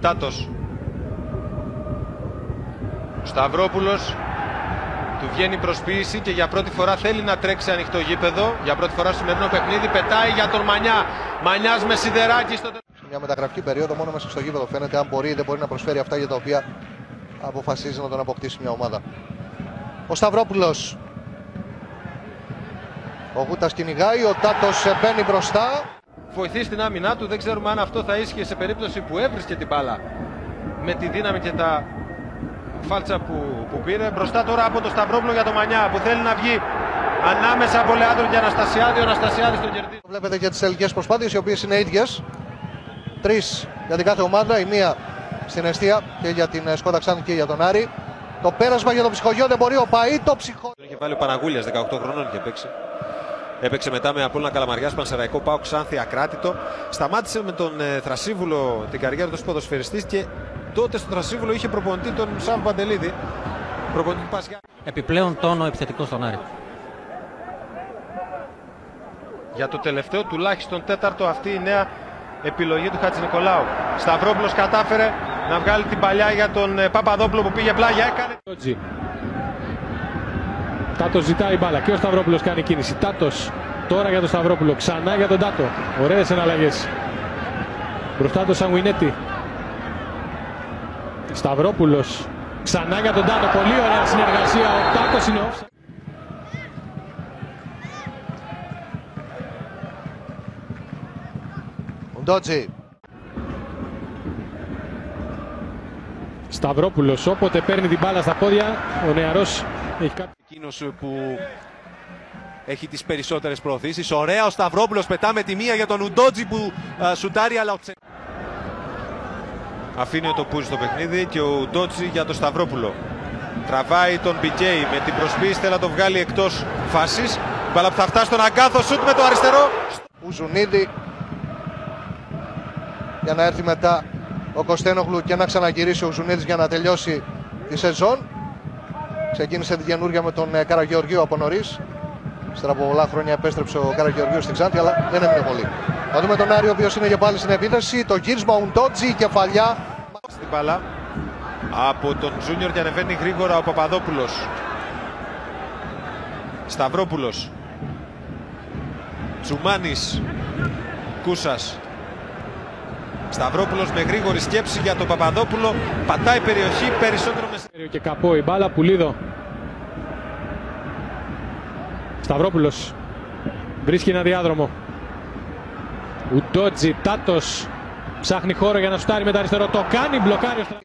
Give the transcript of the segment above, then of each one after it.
Τάτος. Σταυρόπουλος του βγαίνει προσποίηση και για πρώτη φορά θέλει να τρέξει ανοιχτό γήπεδο. Για πρώτη φορά στο σημερινό παιχνίδι πετάει για τον Μανιά. Μανιάς με σιδεράκι στο τέλος. Μια μεταγραφική περίοδο μόνο μέσα στο γήπεδο φαίνεται αν μπορεί ή δεν μπορεί να προσφέρει αυτά για τα οποία αποφασίζει να τον αποκτήσει μια ομάδα. Ο Σταυρόπουλος. Ο Γούτας κυνηγάει, ο Τάτος μπαίνει μπροστά. Βοηθεί στην άμυνά του. Δεν ξέρουμε αν αυτό θα ίσχυε σε περίπτωση που έβρισκε την μπάλα με τη δύναμη και τα φάλτσα που, που πήρε. Μπροστά τώρα από το Σταυρόπουλο για το Μανιά που θέλει να βγει ανάμεσα από Λεάντρο και Αναστασιάδη. Ο Αναστασιάδης τον κερδίζει. Βλέπετε και τις τελικές προσπάθειες οι οποίες είναι ίδιες. Τρεις για την κάθε ομάδα, η μία στην αιστεία και για την Σκότα Ξάνη και για τον Άρη. Το πέρασμα για τον ψυχογειό δεν μπορεί, ο Παΐ το ψυχο... Τον είχε βάλει ο Παναγούλιας 18 χρονών και παίξει. Έπαιξε μετά με Απόλλωνα Καλαμαριάς, Πανσεραϊκό, Πάο Ξάνθη, Ακράτητο. Σταμάτησε με τον ε, Θρασίβουλο την καριέρα του ως ποδοσφαιριστής και τότε στο Θρασίβουλο είχε προπονητή τον Σάμ Παντελίδη. Προπονητή του Πασιά. Επιπλέον τόνο επιθετικό στον Άρη. Για το τελευταίο τουλάχιστον τέταρτο αυτή η νέα επιλογή του Χατζη Νικολάου. Σταυρόπουλος κατάφερε να βγάλει την παλιά για τον ε, Παπαδόπουλο που πήγε πλάγια. Έκανε. Τότζι. Τάτος ζητάει μπάλα και ο Σταυρόπουλος κάνει κίνηση. Τάτος τώρα για τον Σταυρόπουλο. Ξανά για τον Τάτο. Ωραίες εναλλαγές. Μπροστά το Σανγουινέτη. Σταυρόπουλος. Ξανά για τον Τάτο. Πολύ ωραία συνεργασία. Ο Τάτος είναι off. Ο Ντότζι. Σταυρόπουλος όποτε παίρνει την μπάλα στα πόδια ο νεαρός έχει κάτι. Εκείνος που έχει τις περισσότερες προωθήσεις. Ωραία ο Σταυρόπουλος πετά με τη μία για τον Ουντότζι που α, σουτάρει αλλά ο Τσε... Αφήνει το πούζι στο παιχνίδι και ο Ντότζι για τον Σταυρόπουλο. Τραβάει τον Μπικέι με την προσποίηση θέλει να το βγάλει εκτός φάσης. Μπαλά που θα φτάσει στον Αγκάθο, σουτ με το αριστερό. Ουζουνίδη για να έρθει μετά ο Κωστένογλου και να ξαναγυρίσει ο Ζουνίδης για να τελειώσει τη σεζόν. Ξεκίνησε τη καινούργια με τον ε, Καραγεωργίου από νωρίς. Ύστερα από πολλά χρόνια επέστρεψε ο Καραγεωργίου στην Ξάνθη, αλλά δεν έμεινε πολύ. Θα δούμε τον Άρη, ο οποίος είναι και πάλι στην επίθεση. Το γύρισμα Ουντότζι, η κεφαλιά. Στην μπαλά από τον Τζούνιορ και ανεβαίνει γρήγορα ο Παπαδόπουλος. Σταυρόπουλος. Τσουμάνης. Κούσας. Σταυρόπουλος με γρήγορη σκέψη για τον Παπαδόπουλο. Πατάει περιοχή περισσότερο με... Και καπό η μπάλα, Πουλίδο. Σταυρόπουλος. Βρίσκει ένα διάδρομο. Ουντότζι, Τάτος. Ψάχνει χώρο για να σουτάρει με τα αριστερό. Το κάνει, μπλοκάρει ο Στρα...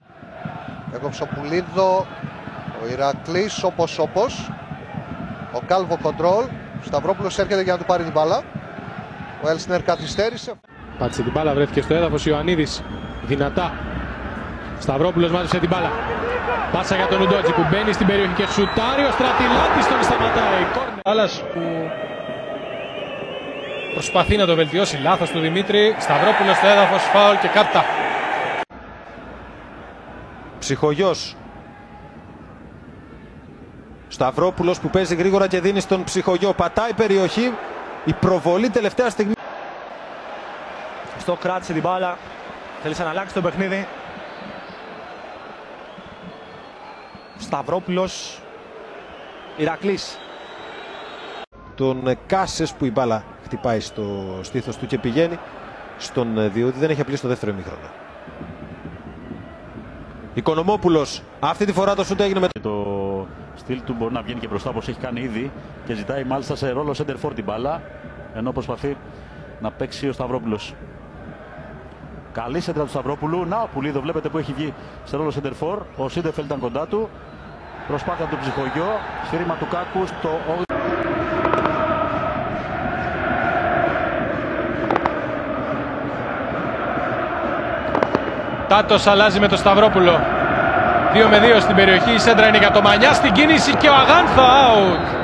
Έκοψε ο Πουλίδο. Ο Ηρακλής όπως όπως. Ο Κάλβο κοντρόλ. Ο Σταυρόπουλος έρχεται για να του πάρει την μπάλα. Ο Έλσνερ καθυστέρησε. Πάτησε την μπάλα, βρέθηκε στο έδαφος Ιωαννίδης. Δυνατά. Σταυρόπουλος μάζεψε την μπάλα. Πάσα για τον Ουντότζι που μπαίνει στην περιοχή και σουτάρει. Ο Στρατιλάτης τον σταματάει. Άλλας που προσπαθεί να το βελτιώσει. Λάθος του Δημήτρη. Σταυρόπουλος στο έδαφος, φάουλ και κάρτα. Ψυχογιός. Σταυρόπουλος που παίζει γρήγορα και δίνει στον ψυχογιό. Πατάει περιοχή. Η προβολή τελευταία στιγμή. Στο κράτησε την μπάλα. Θέλησε να αλλάξει το παιχνίδι. Σταυρόπουλος. Ηρακλής. Τον ε, Κάσες που η μπάλα χτυπάει στο στήθος του και πηγαίνει στον ε, Διούδη. Δεν έχει απλήσει το δεύτερο ημίχρονο. Οικονομόπουλος. Αυτή τη φορά το σούτ έγινε με Το στυλ του μπορεί να βγαίνει και μπροστά όπως έχει κάνει ήδη και ζητάει μάλιστα σε ρόλο center for την μπάλα ενώ προσπαθεί να παίξει ο Σταυρόπουλος. Καλή σέντρα του Σταυρόπουλου. Να ο Πουλίδο βλέπετε που έχει βγει σε ρόλο center for. Ο Σίντεφελ ήταν κοντά του. Προσπάθεια του ψυχογειό. Σφύριμα του Κάκου στο Τάτος αλλάζει με το Σταυρόπουλο. 2 με 2 στην περιοχή. Η σέντρα είναι για το Μανιά στην κίνηση και ο Αγάνθο out.